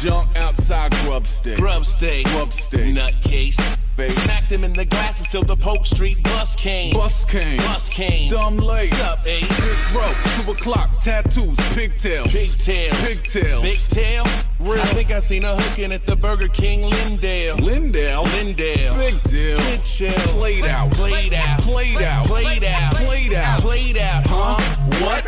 junk outside Grubstake. Grub steak. Grubstake. Nutcase. Face. Smacked him in the glasses till the Polk Street bus came. Bus came. Bus came. Dumb late. Sup, Ace? Big rope, two o'clock, tattoos, pigtails. Pigtails. Pigtails. Big tail. Real. I think I seen her hooking at the Burger King Lindale. Lindale. Lindale. Big deal. Kid chill. Played out. Played out. Played out. Played out. Played out. Played out. Huh? What?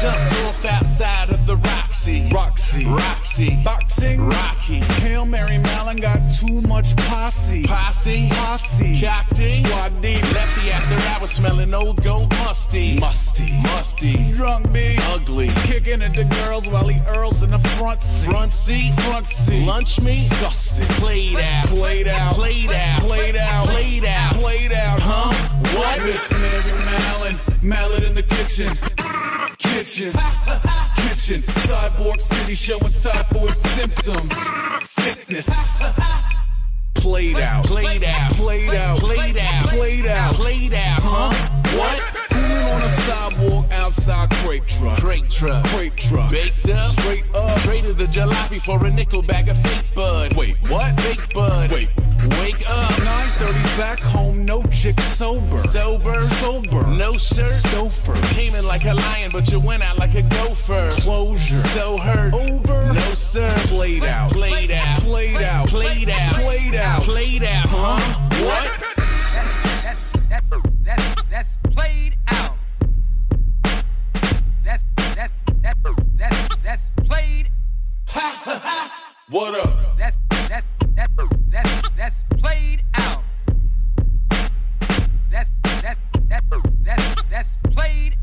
Jumped off outside of the Roxy. Roxy. Roxy. Boxing. Rocky. Hail Mary Mallon got too much posse. Posse. Posse. Cockty. Squad deep. Lefty after I was smelling old gold musty. Musty. Musty. Drunk B. Ugly. Kicking at the girls while he earls in the front seat. Front seat. Front seat. Lunch meat. Disgusting. Played out. Played out. Played out. Played out. Played out. Played out. Huh? What? Miss Mary Mallon. Mallet in the. Kitchen. Showing typhoid symptoms. Sickness. Played out. Played out. Played out. Played out. Played out. Played out. Huh? What? Cooling on a sidewalk outside crate truck. Crate truck. Crate truck. Baked up. Straight up. Traded the jalopy for a nickel bag of fake bud. Wait, what? Fake bud. Wait. Wake up. 9:30 back home, no chick sober. Sober. Sober. No shirt. Stouffer. Came in like a lion, but you went out like a gopher. Closure. So hurt. Over. What up? That's that's that that's that's played out. That's that's that that's that's played